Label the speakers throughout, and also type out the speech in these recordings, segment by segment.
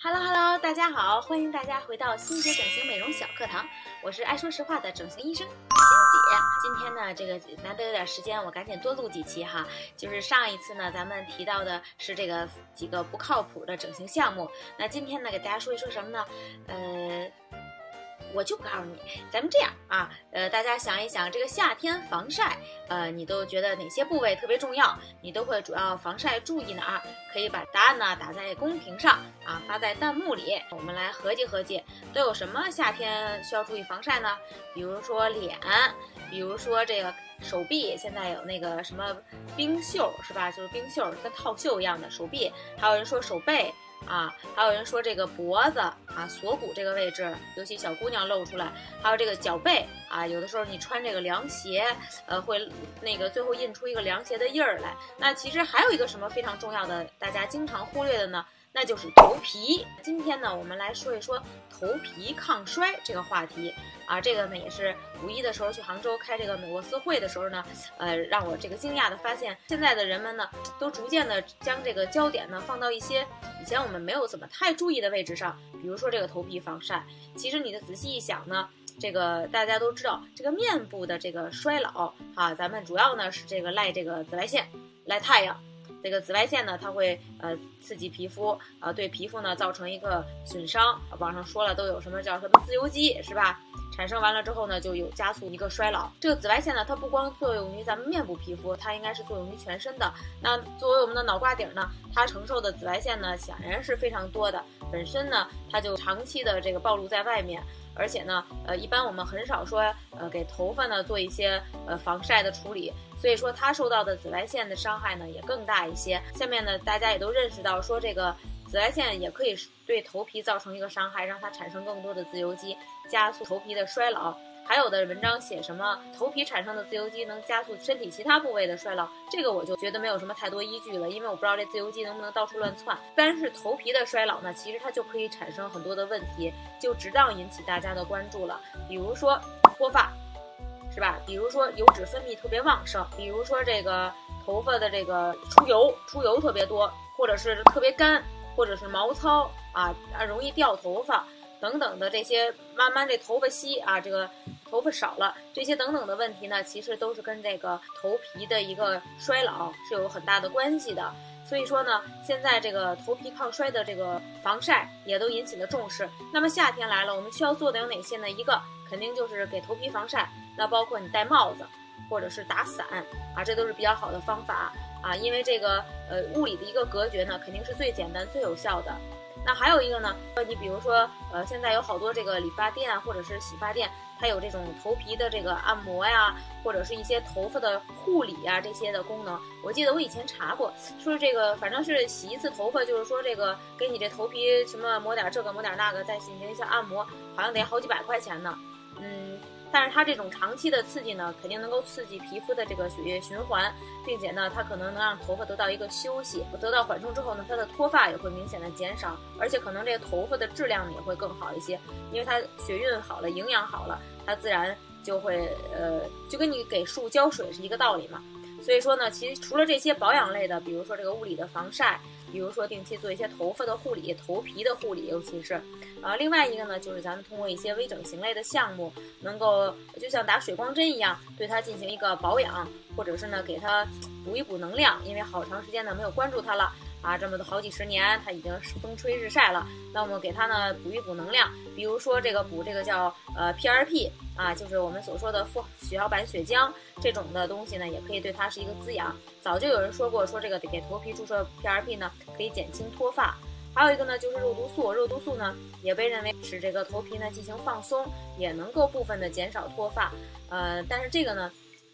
Speaker 1: Hello Hello，大家好，欢迎大家回到新姐整形美容小课堂，我是爱说实话的整形医生欣姐。今天呢，这个难得有点时间，我赶紧多录几期哈。就是上一次呢，咱们提到的是这个几个不靠谱的整形项目，那今天呢，给大家说一说什么呢？呃。我就告诉你，咱们这样啊，呃，大家想一想，这个夏天防晒，呃，你都觉得哪些部位特别重要？你都会主要防晒注意哪儿？可以把答案呢打在公屏上啊，发在弹幕里，我们来合计合计，都有什么夏天需要注意防晒呢？比如说脸，比如说这个手臂，现在有那个什么冰袖是吧？就是冰袖跟套袖一样的手臂，还有人说手背。啊，还有人说这个脖子啊，锁骨这个位置，尤其小姑娘露出来，还有这个脚背啊，有的时候你穿这个凉鞋，呃，会那个最后印出一个凉鞋的印儿来。那其实还有一个什么非常重要的，大家经常忽略的呢？那就是头皮。今天呢，我们来说一说头皮抗衰这个话题啊。这个呢，也是五一的时候去杭州开这个美沃斯会的时候呢，呃，让我这个惊讶的发现，现在的人们呢，都逐渐的将这个焦点呢放到一些以前我们没有怎么太注意的位置上，比如说这个头皮防晒。其实你的仔细一想呢，这个大家都知道，这个面部的这个衰老啊，咱们主要呢是这个赖这个紫外线，赖太阳。这个紫外线呢，它会呃刺激皮肤，呃对皮肤呢造成一个损伤。网上说了都有什么叫什么自由基是吧？产生完了之后呢，就有加速一个衰老。这个紫外线呢，它不光作用于咱们面部皮肤，它应该是作用于全身的。那作为我们的脑瓜顶呢，它承受的紫外线呢，显然是非常多的。本身呢，它就长期的这个暴露在外面。而且呢，呃，一般我们很少说，呃，给头发呢做一些呃防晒的处理，所以说它受到的紫外线的伤害呢也更大一些。下面呢，大家也都认识到，说这个紫外线也可以对头皮造成一个伤害，让它产生更多的自由基，加速头皮的衰老。还有的文章写什么头皮产生的自由基能加速身体其他部位的衰老，这个我就觉得没有什么太多依据了，因为我不知道这自由基能不能到处乱窜。但是头皮的衰老呢，其实它就可以产生很多的问题，就值当引起大家的关注了。比如说脱发，是吧？比如说油脂分泌特别旺盛，比如说这个头发的这个出油，出油特别多，或者是特别干，或者是毛糙啊啊，容易掉头发等等的这些，慢慢这头发稀啊，这个。头发少了，这些等等的问题呢，其实都是跟这个头皮的一个衰老是有很大的关系的。所以说呢，现在这个头皮抗衰的这个防晒也都引起了重视。那么夏天来了，我们需要做的有哪些呢？一个肯定就是给头皮防晒，那包括你戴帽子，或者是打伞啊，这都是比较好的方法啊。因为这个呃物理的一个隔绝呢，肯定是最简单最有效的。那还有一个呢，你比如说呃现在有好多这个理发店或者是洗发店。它有这种头皮的这个按摩呀，或者是一些头发的护理呀，这些的功能。我记得我以前查过，说这个反正是洗一次头发，就是说这个给你这头皮什么抹点这个抹点那个，再进行一下按摩，好像得好几百块钱呢。嗯。但是它这种长期的刺激呢，肯定能够刺激皮肤的这个血液循环，并且呢，它可能能让头发得到一个休息，得到缓冲之后呢，它的脱发也会明显的减少，而且可能这个头发的质量呢也会更好一些，因为它血运好了，营养好了，它自然就会呃，就跟你给树浇水是一个道理嘛。所以说呢，其实除了这些保养类的，比如说这个物理的防晒。比如说定期做一些头发的护理、头皮的护理，尤其是，啊，另外一个呢，就是咱们通过一些微整形类的项目，能够就像打水光针一样，对它进行一个保养，或者是呢给它补一补能量，因为好长时间呢没有关注它了。啊，这么多好几十年，它已经是风吹日晒了。那我们给它呢补一补能量，比如说这个补这个叫呃 PRP 啊，就是我们所说的富血小板血浆这种的东西呢，也可以对它是一个滋养。早就有人说过，说这个给头皮注射 PRP 呢，可以减轻脱发。还有一个呢，就是肉毒素，肉毒素呢也被认为使这个头皮呢进行放松，也能够部分的减少脱发。呃，但是这个呢，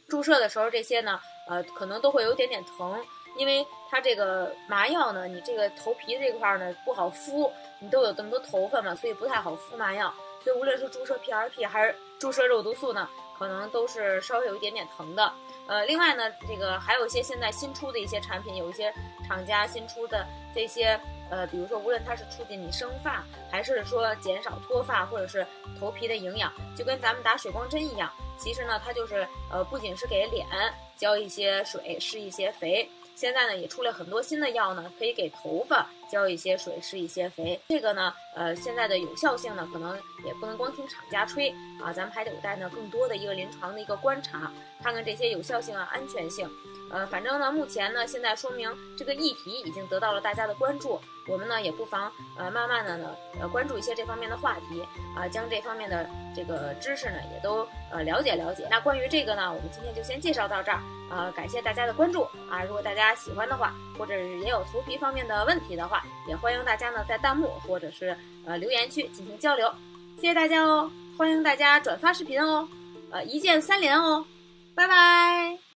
Speaker 1: 注射的时候这些呢，呃，可能都会有点点疼。因为它这个麻药呢，你这个头皮这块呢不好敷，你都有这么多头发嘛，所以不太好敷麻药。所以无论是注射 PRP 还是注射肉毒素呢，可能都是稍微有一点点疼的。呃，另外呢，这个还有一些现在新出的一些产品，有一些厂家新出的这些，呃，比如说无论它是促进你生发，还是说减少脱发，或者是头皮的营养，就跟咱们打水光针一样，其实呢，它就是呃，不仅是给脸浇一些水，施一些肥。现在呢，也出了很多新的药呢，可以给头发浇一些水，施一些肥。这个呢，呃，现在的有效性呢，可能也不能光听厂家吹啊，咱们还得有待呢更多的一个临床的一个观察，看看这些有效性啊、安全性。呃，反正呢，目前呢，现在说明这个议题已经得到了大家的关注，我们呢也不妨呃慢慢的呢呃关注一些这方面的话题啊，将这方面的这个知识呢也都呃了解了解。那关于这个呢，我们今天就先介绍到这儿啊，感谢大家的关注啊，如果大家喜欢的话，或者也有头皮方面的问题的话，也欢迎大家呢在弹幕或者是呃留言区进行交流，谢谢大家哦，欢迎大家转发视频哦，呃一键三连哦，拜拜。